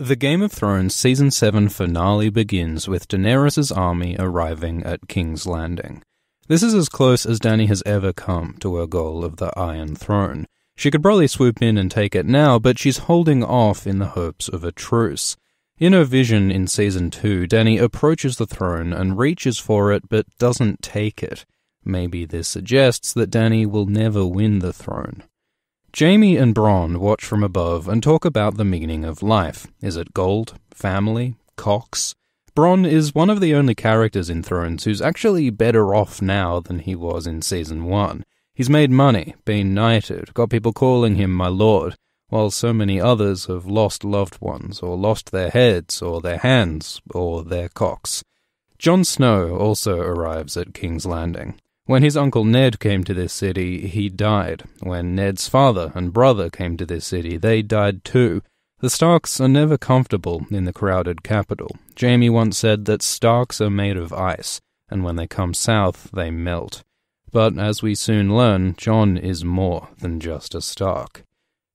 The Game of Thrones Season 7 finale begins with Daenerys' army arriving at King's Landing. This is as close as Dany has ever come to her goal of the Iron Throne. She could probably swoop in and take it now, but she's holding off in the hopes of a truce. In her vision in Season 2, Dany approaches the throne and reaches for it but doesn't take it. Maybe this suggests that Dany will never win the throne. Jaime and Bronn watch from above and talk about the meaning of life. Is it gold, family, cocks? Bronn is one of the only characters in Thrones who's actually better off now than he was in Season 1. He's made money, been knighted, got people calling him my lord, while so many others have lost loved ones, or lost their heads, or their hands, or their cocks. Jon Snow also arrives at King's Landing. When his uncle Ned came to this city, he died. When Ned's father and brother came to this city, they died too. The Starks are never comfortable in the crowded capital. Jaime once said that Starks are made of ice, and when they come south, they melt. But as we soon learn, Jon is more than just a Stark.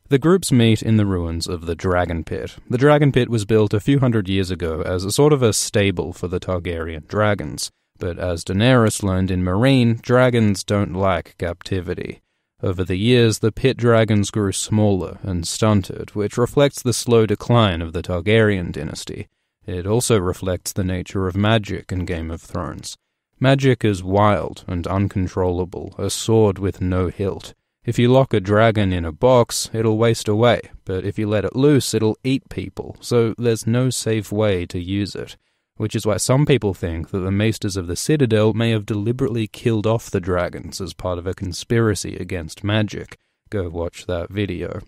The groups meet in the ruins of the Dragon Pit. The Dragon Pit was built a few hundred years ago as a sort of a stable for the Targaryen dragons. But as Daenerys learned in Meereen, dragons don't like captivity. Over the years, the pit dragons grew smaller and stunted, which reflects the slow decline of the Targaryen dynasty. It also reflects the nature of magic in Game of Thrones. Magic is wild and uncontrollable, a sword with no hilt. If you lock a dragon in a box, it'll waste away, but if you let it loose, it'll eat people, so there's no safe way to use it which is why some people think that the Maesters of the Citadel may have deliberately killed off the dragons as part of a conspiracy against magic. Go watch that video.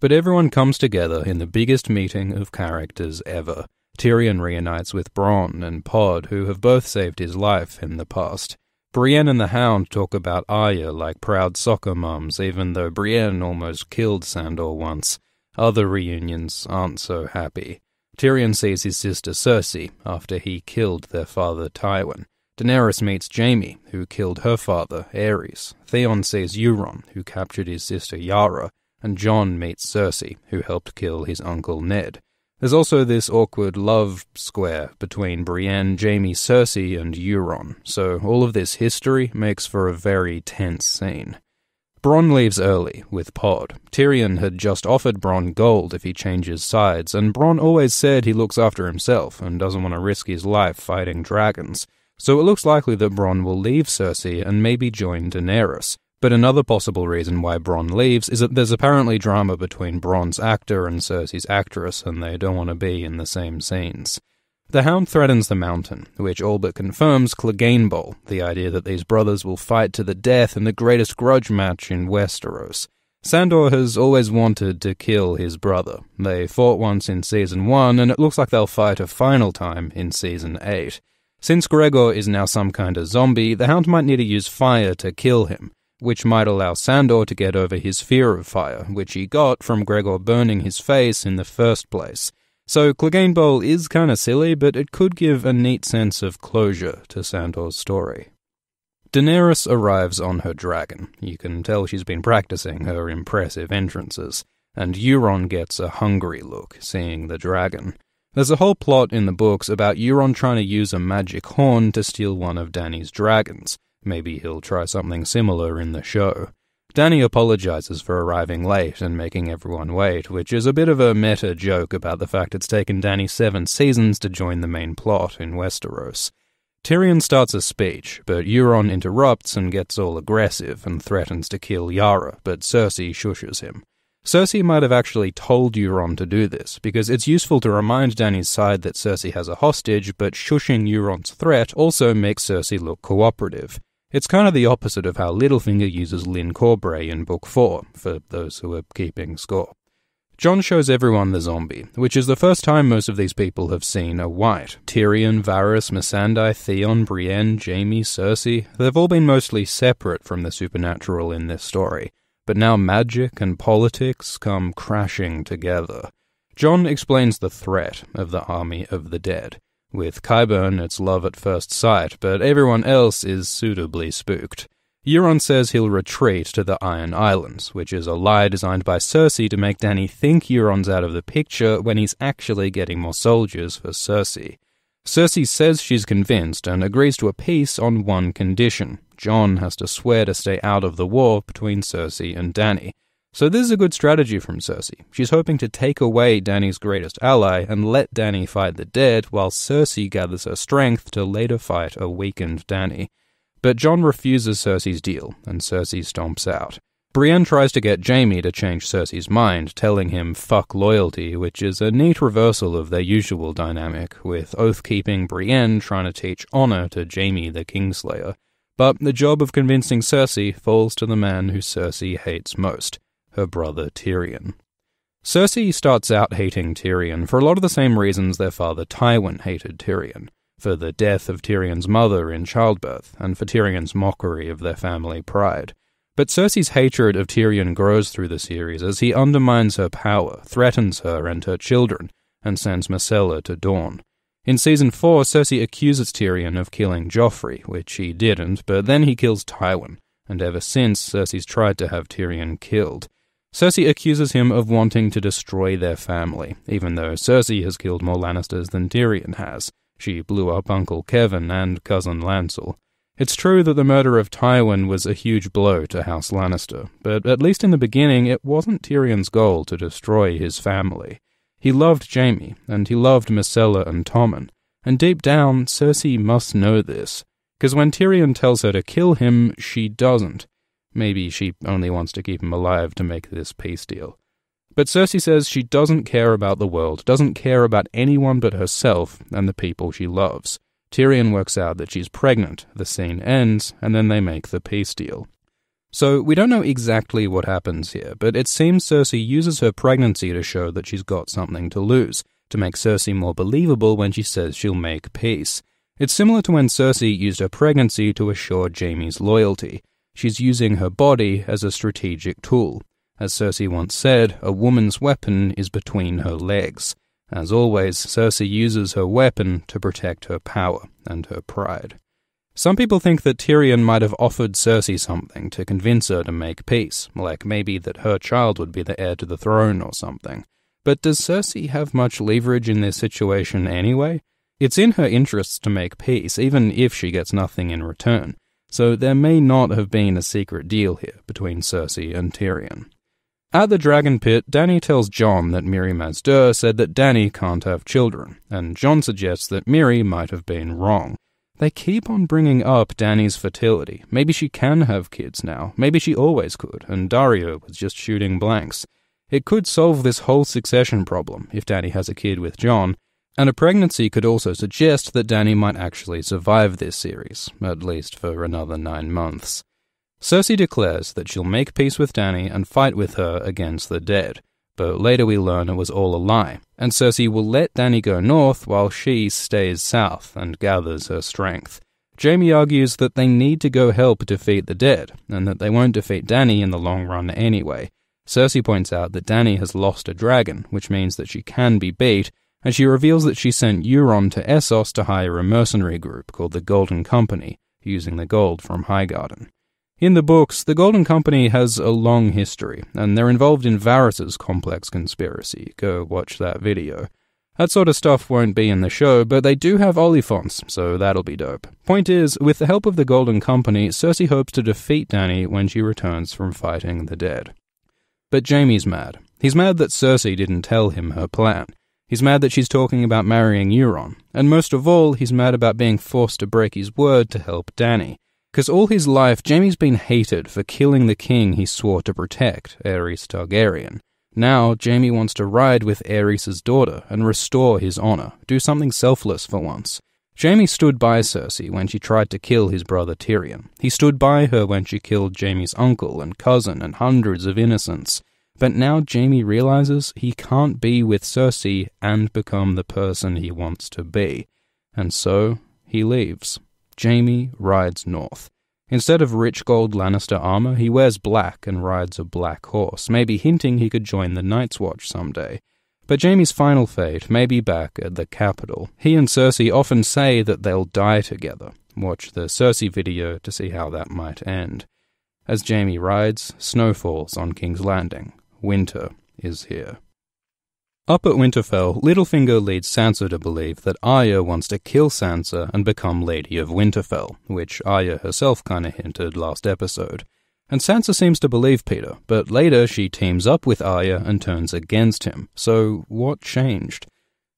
But everyone comes together in the biggest meeting of characters ever. Tyrion reunites with Bronn and Pod, who have both saved his life in the past. Brienne and the Hound talk about Arya like proud soccer mums, even though Brienne almost killed Sandor once. Other reunions aren't so happy. Tyrion sees his sister Cersei after he killed their father Tywin. Daenerys meets Jaime, who killed her father, Aerys. Theon sees Euron, who captured his sister Yara, and Jon meets Cersei, who helped kill his uncle Ned. There's also this awkward love square between Brienne, Jaime, Cersei, and Euron, so all of this history makes for a very tense scene. Bronn leaves early with Pod. Tyrion had just offered Bronn gold if he changes sides, and Bronn always said he looks after himself and doesn't want to risk his life fighting dragons. So it looks likely that Bronn will leave Cersei and maybe join Daenerys. But another possible reason why Bronn leaves is that there's apparently drama between Bronn's actor and Cersei's actress, and they don't want to be in the same scenes. The Hound threatens the mountain, which all but confirms Clegane Bowl, the idea that these brothers will fight to the death in the greatest grudge match in Westeros. Sandor has always wanted to kill his brother. They fought once in Season 1, and it looks like they'll fight a final time in Season 8. Since Gregor is now some kind of zombie, the Hound might need to use fire to kill him, which might allow Sandor to get over his fear of fire, which he got from Gregor burning his face in the first place. So Clegane Bowl is kinda silly, but it could give a neat sense of closure to Sandor's story. Daenerys arrives on her dragon. You can tell she's been practicing her impressive entrances. And Euron gets a hungry look, seeing the dragon. There's a whole plot in the books about Euron trying to use a magic horn to steal one of Dany's dragons. Maybe he'll try something similar in the show. Dany apologizes for arriving late and making everyone wait, which is a bit of a meta joke about the fact it's taken Dany seven seasons to join the main plot in Westeros. Tyrion starts a speech, but Euron interrupts and gets all aggressive and threatens to kill Yara, but Cersei shushes him. Cersei might have actually told Euron to do this, because it's useful to remind Dany's side that Cersei has a hostage, but shushing Euron's threat also makes Cersei look cooperative. It's kind of the opposite of how Littlefinger uses Lyn Corbray in Book 4, for those who are keeping score. Jon shows everyone the zombie, which is the first time most of these people have seen a white. Tyrion, Varys, Missandei, Theon, Brienne, Jaime, Cersei, they've all been mostly separate from the supernatural in this story, but now magic and politics come crashing together. Jon explains the threat of the army of the dead. With Qyburn, it's love at first sight, but everyone else is suitably spooked. Euron says he'll retreat to the Iron Islands, which is a lie designed by Cersei to make Dany think Euron's out of the picture when he's actually getting more soldiers for Cersei. Cersei says she's convinced and agrees to a peace on one condition. Jon has to swear to stay out of the war between Cersei and Dany. So this is a good strategy from Cersei. She's hoping to take away Dany's greatest ally and let Dany fight the dead while Cersei gathers her strength to later fight a weakened Dany. But Jon refuses Cersei's deal, and Cersei stomps out. Brienne tries to get Jaime to change Cersei's mind, telling him fuck loyalty, which is a neat reversal of their usual dynamic, with oath-keeping Brienne trying to teach honor to Jaime the Kingslayer. But the job of convincing Cersei falls to the man who Cersei hates most, her brother Tyrion. Cersei starts out hating Tyrion for a lot of the same reasons their father Tywin hated Tyrion for the death of Tyrion's mother in childbirth, and for Tyrion's mockery of their family pride. But Cersei's hatred of Tyrion grows through the series as he undermines her power, threatens her and her children, and sends Myrcella to Dorne. In season 4, Cersei accuses Tyrion of killing Joffrey, which he didn't, but then he kills Tywin, and ever since, Cersei's tried to have Tyrion killed. Cersei accuses him of wanting to destroy their family, even though Cersei has killed more Lannisters than Tyrion has. She blew up Uncle Kevin and Cousin Lancel. It's true that the murder of Tywin was a huge blow to House Lannister, but at least in the beginning it wasn't Tyrion's goal to destroy his family. He loved Jaime, and he loved Myrcella and Tommen, and deep down, Cersei must know this, because when Tyrion tells her to kill him, she doesn't. Maybe she only wants to keep him alive to make this peace deal. But Cersei says she doesn't care about the world, doesn't care about anyone but herself and the people she loves. Tyrion works out that she's pregnant, the scene ends, and then they make the peace deal. So we don't know exactly what happens here, but it seems Cersei uses her pregnancy to show that she's got something to lose, to make Cersei more believable when she says she'll make peace. It's similar to when Cersei used her pregnancy to assure Jaime's loyalty. She's using her body as a strategic tool. As Cersei once said, a woman's weapon is between her legs. As always, Cersei uses her weapon to protect her power and her pride. Some people think that Tyrion might have offered Cersei something to convince her to make peace, like maybe that her child would be the heir to the throne or something. But does Cersei have much leverage in this situation anyway? It's in her interests to make peace, even if she gets nothing in return, so there may not have been a secret deal here between Cersei and Tyrion. At the Dragon Pit, Dany tells Jon that Mirri Maz Duur said that Dany can't have children, and Jon suggests that Mirri might have been wrong. They keep on bringing up Dany's fertility. Maybe she can have kids now. Maybe she always could, and Daario was just shooting blanks. It could solve this whole succession problem if Dany has a kid with Jon, and a pregnancy could also suggest that Dany might actually survive this series, at least for another nine months. Cersei declares that she'll make peace with Dany and fight with her against the dead, but later we learn it was all a lie, and Cersei will let Dany go north while she stays south and gathers her strength. Jaime argues that they need to go help defeat the dead, and that they won't defeat Dany in the long run anyway. Cersei points out that Dany has lost a dragon, which means that she can be beat, and she reveals that she sent Euron to Essos to hire a mercenary group called the Golden Company, using the gold from Highgarden. In the books, the Golden Company has a long history, and they're involved in Varys's complex conspiracy. Go watch that video. That sort of stuff won't be in the show, but they do have Oliphants, so that'll be dope. Point is, with the help of the Golden Company, Cersei hopes to defeat Dany when she returns from fighting the dead. But Jaime's mad. He's mad that Cersei didn't tell him her plan. He's mad that she's talking about marrying Euron. And most of all, he's mad about being forced to break his word to help Dany. Because all his life, Jaime's been hated for killing the king he swore to protect, Aerys Targaryen. Now, Jaime wants to ride with Aerys' daughter and restore his honor, do something selfless for once. Jaime stood by Cersei when she tried to kill his brother Tyrion. He stood by her when she killed Jaime's uncle and cousin and hundreds of innocents. But now Jaime realizes he can't be with Cersei and become the person he wants to be. And so, he leaves. Jaime rides north. Instead of rich gold Lannister armor, he wears black and rides a black horse, maybe hinting he could join the Night's Watch someday. But Jaime's final fate may be back at the capital. He and Cersei often say that they'll die together. Watch the Cersei video to see how that might end. As Jaime rides, snow falls on King's Landing. Winter is here. Up at Winterfell, Littlefinger leads Sansa to believe that Arya wants to kill Sansa and become Lady of Winterfell, which Arya herself kinda hinted last episode. And Sansa seems to believe Petyr, but later she teams up with Arya and turns against him. So, what changed?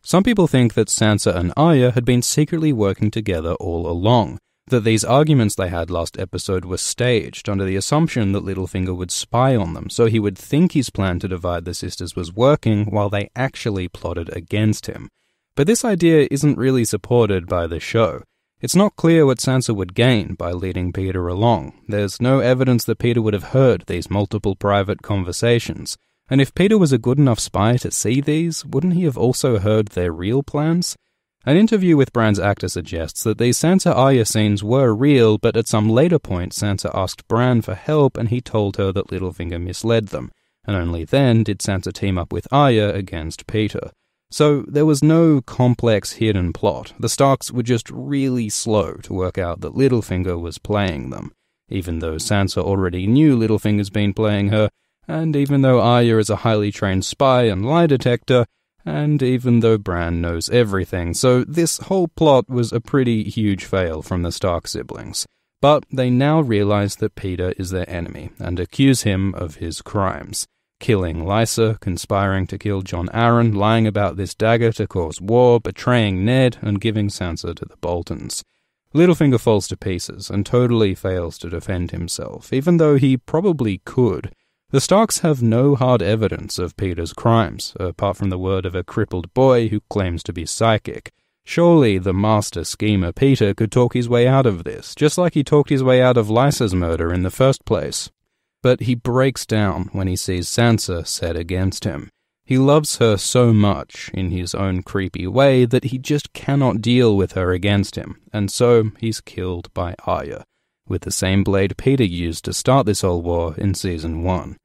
Some people think that Sansa and Arya had been secretly working together all along, that these arguments they had last episode were staged under the assumption that Littlefinger would spy on them, so he would think his plan to divide the sisters was working while they actually plotted against him. But this idea isn't really supported by the show. It's not clear what Sansa would gain by leading Petyr along. There's no evidence that Petyr would have heard these multiple private conversations. And if Petyr was a good enough spy to see these, wouldn't he have also heard their real plans? An interview with Bran's actor suggests that these Sansa Arya scenes were real, but at some later point Sansa asked Bran for help and he told her that Littlefinger misled them, and only then did Sansa team up with Arya against Petyr. So there was no complex hidden plot. The Starks were just really slow to work out that Littlefinger was playing them, even though Sansa already knew Littlefinger's been playing her, and even though Arya is a highly trained spy and lie detector, and even though Bran knows everything, so this whole plot was a pretty huge fail from the Stark siblings. But they now realize that Petyr is their enemy and accuse him of his crimes. Killing Lysa, conspiring to kill Jon Arryn, lying about this dagger to cause war, betraying Ned, and giving Sansa to the Boltons. Littlefinger falls to pieces and totally fails to defend himself, even though he probably could. The Starks have no hard evidence of Petyr's crimes, apart from the word of a crippled boy who claims to be psychic. Surely the master schemer Petyr could talk his way out of this, just like he talked his way out of Lysa's murder in the first place. But he breaks down when he sees Sansa set against him. He loves her so much, in his own creepy way, that he just cannot deal with her against him, and so he's killed by Arya, with the same blade Petyr used to start this whole war in Season 1.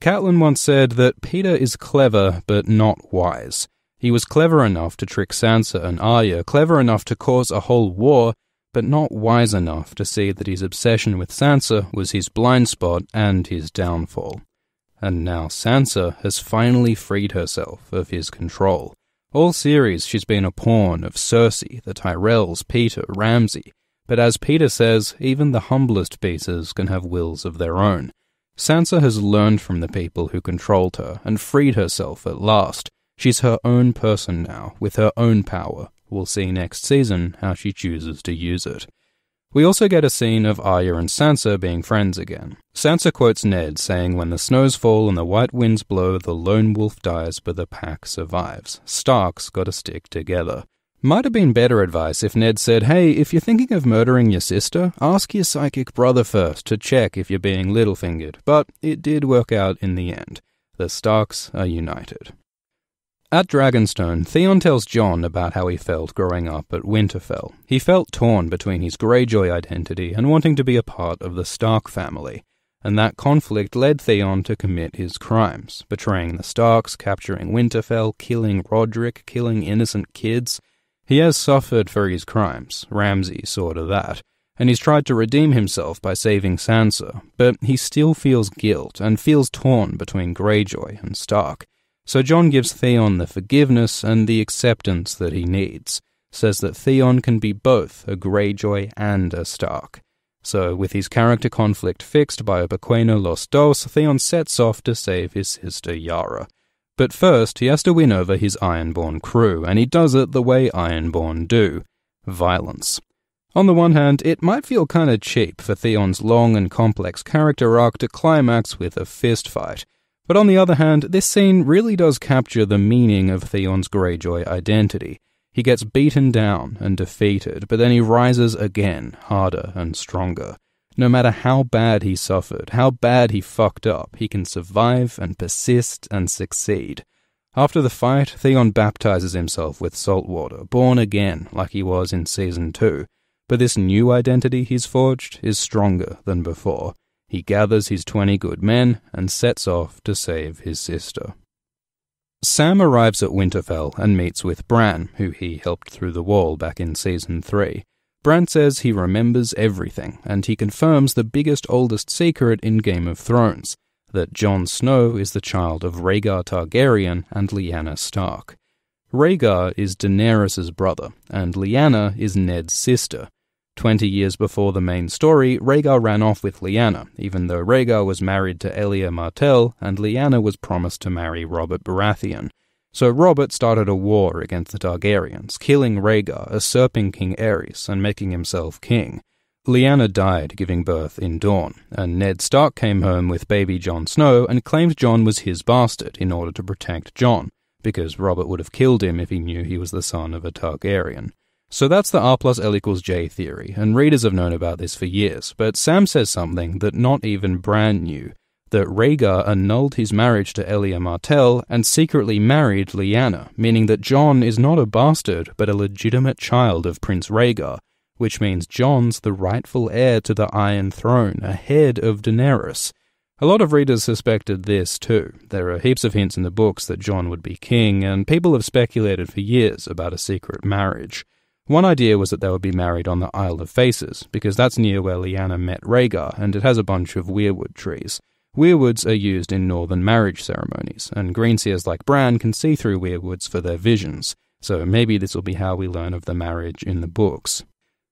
Catelyn once said that Petyr is clever but not wise. He was clever enough to trick Sansa and Arya, clever enough to cause a whole war, but not wise enough to see that his obsession with Sansa was his blind spot and his downfall. And now Sansa has finally freed herself of his control. All series she's been a pawn of Cersei, the Tyrells, Petyr, Ramsay. But as Petyr says, even the humblest beasts can have wills of their own. Sansa has learned from the people who controlled her and freed herself at last. She's her own person now, with her own power. We'll see next season how she chooses to use it. We also get a scene of Arya and Sansa being friends again. Sansa quotes Ned saying, When the snows fall and the white winds blow, the lone wolf dies, but the pack survives. Stark's gotta stick together. Might have been better advice if Ned said, Hey, if you're thinking of murdering your sister, ask your psychic brother first to check if you're being little fingered, but it did work out in the end. The Starks are united. At Dragonstone, Theon tells Jon about how he felt growing up at Winterfell. He felt torn between his Greyjoy identity and wanting to be a part of the Stark family, and that conflict led Theon to commit his crimes, betraying the Starks, capturing Winterfell, killing Rodrik, killing innocent kids, he has suffered for his crimes, Ramsay saw to that, and he's tried to redeem himself by saving Sansa, but he still feels guilt and feels torn between Greyjoy and Stark. So Jon gives Theon the forgiveness and the acceptance that he needs, says that Theon can be both a Greyjoy and a Stark. So, with his character conflict fixed by Opequeno Los Dos, Theon sets off to save his sister Yara. But first, he has to win over his Ironborn crew, and he does it the way Ironborn do violence. On the one hand, it might feel kinda cheap for Theon's long and complex character arc to climax with a fist fight. But on the other hand, this scene really does capture the meaning of Theon's Greyjoy identity. He gets beaten down and defeated, but then he rises again, harder and stronger. No matter how bad he suffered, how bad he fucked up, he can survive and persist and succeed. After the fight, Theon baptizes himself with salt water, born again like he was in season 2. But this new identity he's forged is stronger than before. He gathers his 20 good men and sets off to save his sister. Sam arrives at Winterfell and meets with Bran, who he helped through the wall back in season 3. Bran says he remembers everything, and he confirms the biggest, oldest secret in Game of Thrones that Jon Snow is the child of Rhaegar Targaryen and Lyanna Stark. Rhaegar is Daenerys' brother, and Lyanna is Ned's sister. Twenty years before the main story, Rhaegar ran off with Lyanna, even though Rhaegar was married to Elia Martell and Lyanna was promised to marry Robert Baratheon. So Robert started a war against the Targaryens, killing Rhaegar, usurping King Aerys, and making himself king. Lyanna died giving birth in Dorne, and Ned Stark came home with baby Jon Snow and claimed Jon was his bastard in order to protect Jon, because Robert would have killed him if he knew he was the son of a Targaryen. So that's the R plus L equals J theory, and readers have known about this for years, but Sam says something that not even Bran knew, that Rhaegar annulled his marriage to Elia Martell and secretly married Lyanna, meaning that Jon is not a bastard, but a legitimate child of Prince Rhaegar, which means Jon's the rightful heir to the Iron Throne, ahead of Daenerys. A lot of readers suspected this too. There are heaps of hints in the books that Jon would be king, and people have speculated for years about a secret marriage. One idea was that they would be married on the Isle of Faces, because that's near where Lyanna met Rhaegar, and it has a bunch of weirwood trees. Weirwoods are used in northern marriage ceremonies, and greenseers like Bran can see through weirwoods for their visions, so maybe this will be how we learn of the marriage in the books.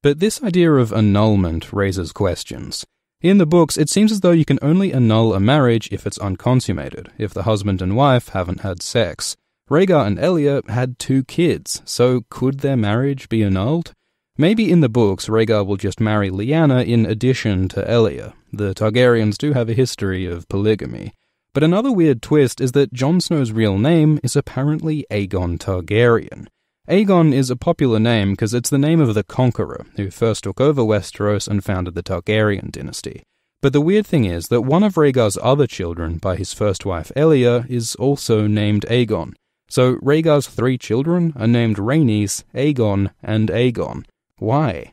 But this idea of annulment raises questions. In the books, it seems as though you can only annul a marriage if it's unconsummated, if the husband and wife haven't had sex. Rhaegar and Elia had two kids, so could their marriage be annulled? Maybe in the books, Rhaegar will just marry Lyanna in addition to Elia. The Targaryens do have a history of polygamy. But another weird twist is that Jon Snow's real name is apparently Aegon Targaryen. Aegon is a popular name because it's the name of the conqueror who first took over Westeros and founded the Targaryen dynasty. But the weird thing is that one of Rhaegar's other children by his first wife Elia is also named Aegon. So Rhaegar's three children are named Rhaenys, Aegon, and Aegon. Why?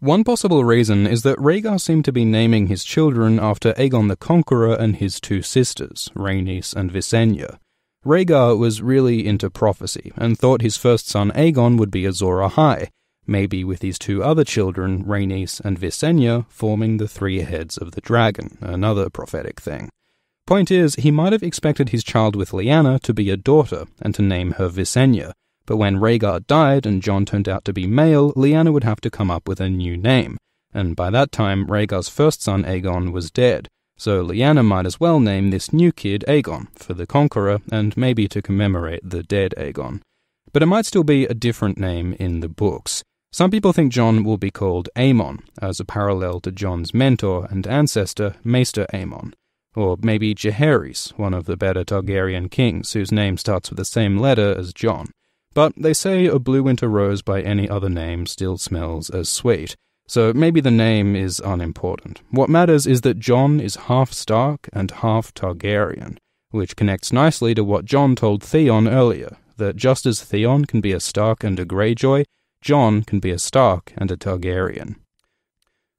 One possible reason is that Rhaegar seemed to be naming his children after Aegon the Conqueror and his two sisters, Rhaenys and Visenya. Rhaegar was really into prophecy and thought his first son Aegon would be Azor Ahai, maybe with his two other children, Rhaenys and Visenya, forming the three heads of the dragon, another prophetic thing. Point is, he might have expected his child with Lyanna to be a daughter and to name her Visenya, but when Rhaegar died and Jon turned out to be male, Lyanna would have to come up with a new name, and by that time Rhaegar's first son Aegon was dead, so Lyanna might as well name this new kid Aegon for the Conqueror and maybe to commemorate the dead Aegon. But it might still be a different name in the books. Some people think Jon will be called Aemon, as a parallel to Jon's mentor and ancestor, Maester Aemon. Or maybe Jaehaerys, one of the better Targaryen kings whose name starts with the same letter as Jon. But they say a blue winter rose by any other name still smells as sweet, so maybe the name is unimportant. What matters is that Jon is half Stark and half Targaryen, which connects nicely to what Jon told Theon earlier, that just as Theon can be a Stark and a Greyjoy, Jon can be a Stark and a Targaryen.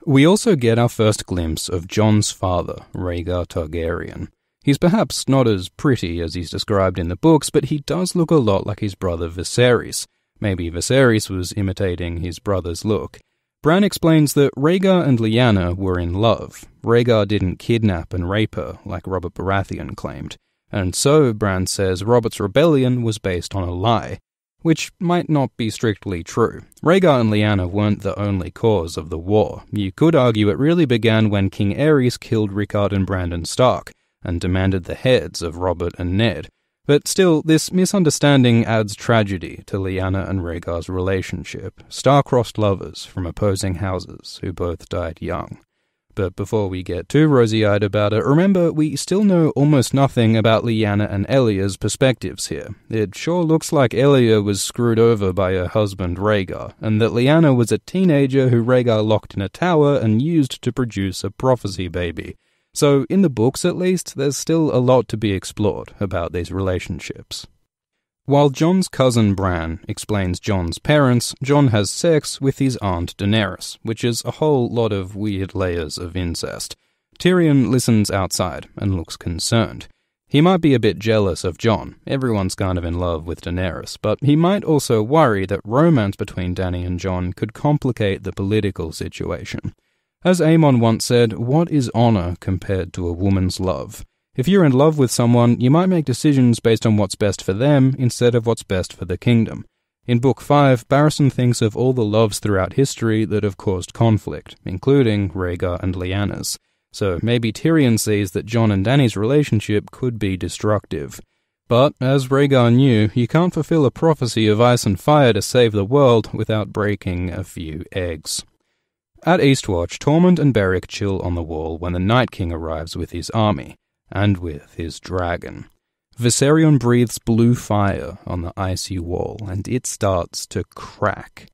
We also get our first glimpse of Jon's father, Rhaegar Targaryen. He's perhaps not as pretty as he's described in the books, but he does look a lot like his brother Viserys. Maybe Viserys was imitating his brother's look. Bran explains that Rhaegar and Lyanna were in love. Rhaegar didn't kidnap and rape her, like Robert Baratheon claimed. And so, Bran says, Robert's rebellion was based on a lie which might not be strictly true. Rhaegar and Lyanna weren't the only cause of the war. You could argue it really began when King Aerys killed Rickard and Brandon Stark, and demanded the heads of Robert and Ned. But still, this misunderstanding adds tragedy to Lyanna and Rhaegar's relationship, star-crossed lovers from opposing houses who both died young. But before we get too rosy eyed about it, remember we still know almost nothing about Lyanna and Elia's perspectives here. It sure looks like Elia was screwed over by her husband Rhaegar, and that Lyanna was a teenager who Rhaegar locked in a tower and used to produce a prophecy baby. So, in the books at least, there's still a lot to be explored about these relationships. While Jon's cousin Bran explains Jon's parents, Jon has sex with his aunt Daenerys, which is a whole lot of weird layers of incest. Tyrion listens outside and looks concerned. He might be a bit jealous of Jon, everyone's kind of in love with Daenerys, but he might also worry that romance between Dany and Jon could complicate the political situation. As Aemon once said, what is honor compared to a woman's love? If you're in love with someone, you might make decisions based on what's best for them instead of what's best for the kingdom. In Book 5, Barristan thinks of all the loves throughout history that have caused conflict, including Rhaegar and Lyanna's. So maybe Tyrion sees that Jon and Dany's relationship could be destructive. But, as Rhaegar knew, you can't fulfill a prophecy of ice and fire to save the world without breaking a few eggs. At Eastwatch, Tormund and Beric chill on the wall when the Night King arrives with his army, and with his dragon. Viserion breathes blue fire on the icy wall, and it starts to crack.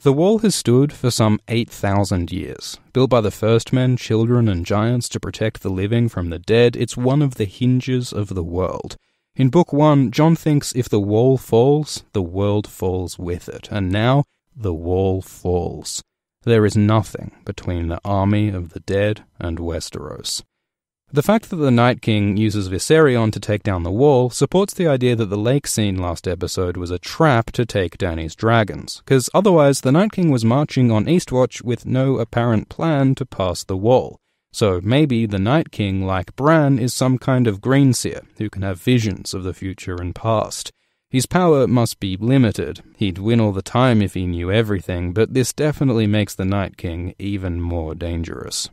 The wall has stood for some 8,000 years. Built by the first men, children, and giants to protect the living from the dead, it's one of the hinges of the world. In Book 1, Jon thinks if the wall falls, the world falls with it, and now the wall falls. There is nothing between the army of the dead and Westeros. The fact that the Night King uses Viserion to take down the wall supports the idea that the lake scene last episode was a trap to take Dany's dragons, because otherwise the Night King was marching on Eastwatch with no apparent plan to pass the wall. So maybe the Night King, like Bran, is some kind of greenseer who can have visions of the future and past. His power must be limited. He'd win all the time if he knew everything, but this definitely makes the Night King even more dangerous.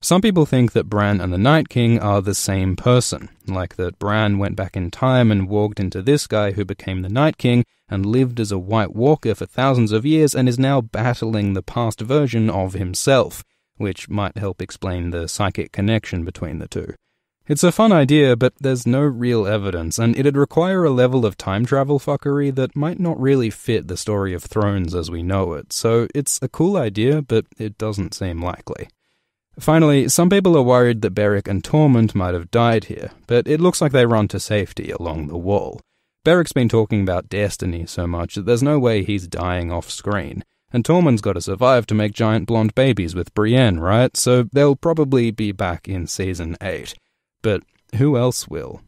Some people think that Bran and the Night King are the same person, like that Bran went back in time and walked into this guy who became the Night King and lived as a White Walker for thousands of years and is now battling the past version of himself, which might help explain the psychic connection between the two. It's a fun idea, but there's no real evidence, and it'd require a level of time travel fuckery that might not really fit the story of Thrones as we know it, so it's a cool idea, but it doesn't seem likely. Finally, some people are worried that Beric and Tormund might have died here, but it looks like they run to safety along the wall. Beric's been talking about destiny so much that there's no way he's dying off screen. And Tormund's got to survive to make giant blonde babies with Brienne, right? So they'll probably be back in season 8. But who else will?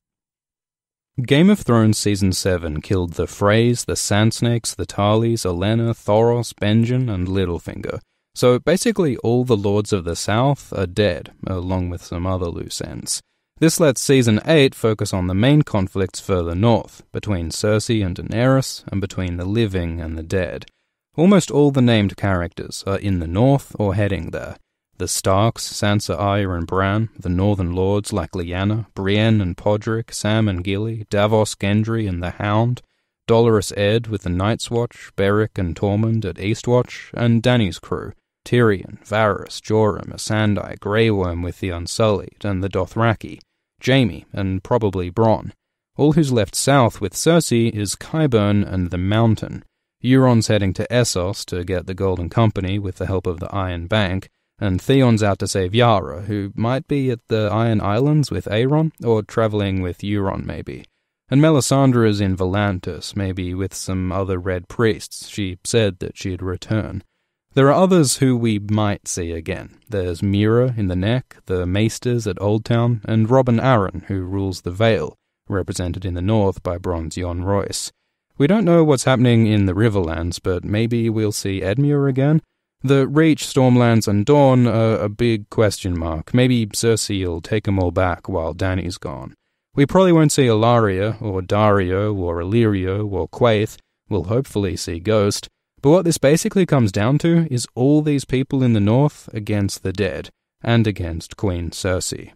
Game of Thrones Season 7 killed the Freys, the Sandsnakes, the Tarlys, Olenna, Thoros, Benjen, and Littlefinger. So basically, all the Lords of the South are dead, along with some other loose ends. This lets Season 8 focus on the main conflicts further north, between Cersei and Daenerys, and between the living and the dead. Almost all the named characters are in the north or heading there. The Starks, Sansa, Arya, and Bran, the Northern Lords like Lyanna, Brienne and Podrick, Sam and Gilly, Davos, Gendry, and the Hound, Dolorous Ed with the Night's Watch, Beric and Tormund at Eastwatch, and Dany's crew, Tyrion, Varys, Jorah, Missandei, Grey Worm with the Unsullied, and the Dothraki, Jaime, and probably Bronn. All who's left south with Cersei is Qyburn and the Mountain. Euron's heading to Essos to get the Golden Company with the help of the Iron Bank, and Theon's out to save Yara, who might be at the Iron Islands with Aeron, or traveling with Euron maybe. And Melisandre's in Volantis, maybe with some other Red Priests. She said that she'd return. There are others who we might see again. There's Meera in the Neck, the Maesters at Oldtown, and Robin Arryn, who rules the Vale, represented in the north by Bronze Yohn Royce. We don't know what's happening in the Riverlands, but maybe we'll see Edmure again? The Reach, Stormlands, and Dorne are a big question mark. Maybe Cersei will take them all back while Dany's gone. We probably won't see Ellaria, or Daario, or Illyrio, or Quaithe. We'll hopefully see Ghost. But what this basically comes down to is all these people in the north against the dead, and against Queen Cersei.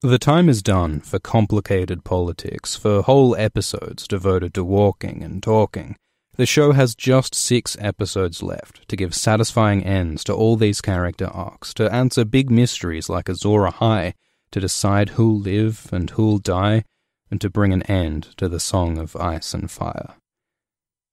The time is done for complicated politics, for whole episodes devoted to walking and talking. The show has just six episodes left to give satisfying ends to all these character arcs, to answer big mysteries like Azor Ahai, to decide who'll live and who'll die, and to bring an end to the Song of Ice and Fire.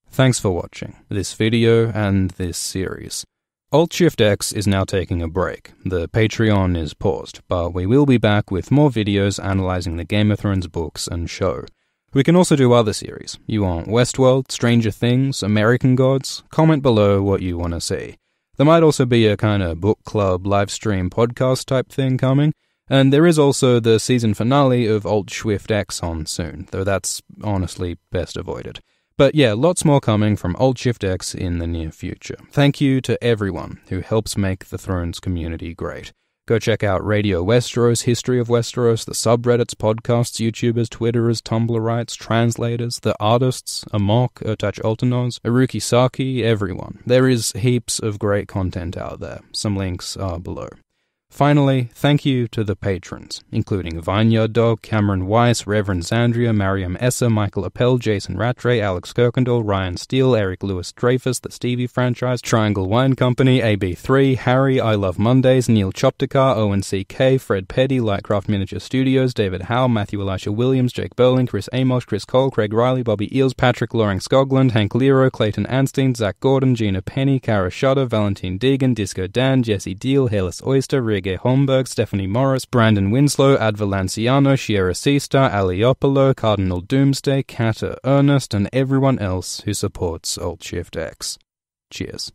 Thanks for watching this video and this series. Alt Shift X is now taking a break. The Patreon is paused, but we will be back with more videos analyzing the Game of Thrones books and show. We can also do other series. You want Westworld, Stranger Things, American Gods? Comment below what you want to see. There might also be a kind of book club, live stream, podcast type thing coming. And there is also the season finale of Alt Shift X on soon, though that's honestly best avoided. But yeah, lots more coming from Alt Shift X in the near future. Thank you to everyone who helps make the Thrones community great. Go check out Radio Westeros, History of Westeros, the subreddits, podcasts, YouTubers, Twitterers, Tumblrites, translators, the artists, Amok, Ertaç Altınöz, Urukki Saki, everyone. There is heaps of great content out there. Some links are below. Finally, thank you to the patrons, including Vineyard Dog, Cameron Weiss, Reverend Xandria, Maryam Essa, Michael Appell, Jason Rattray, Alex Kirkendall, Ryan Steele, Eric Louis Dreyfus, Thee Stevie Franchise, Triangle Wine Company, AB3, Harry, I Love Mondays, Neil Choptikar, Owen C.K., Fred Petty, Lightcraft Miniature Studios, David Howe, Matthew Elisha Williams, Jake Berling, Chris Amos, Chris Cole, Craig Riley, Bobby Eels, Patrick Loring Scogland, Hank Lero, Clayton Anstein, Zach Gordon, Gina Penny, Kara Shutter, Valentine Deegan, Disco Dan, Jesse Deal, Hairless Oyster, Rege Holmberg, Stephanie Morris, Brandon Winslow, Ad Valenciano, Shiera Seastar, Aliopolo, Cardinal Doomsday, Kata Ernest, and everyone else who supports Alt Shift X. Cheers.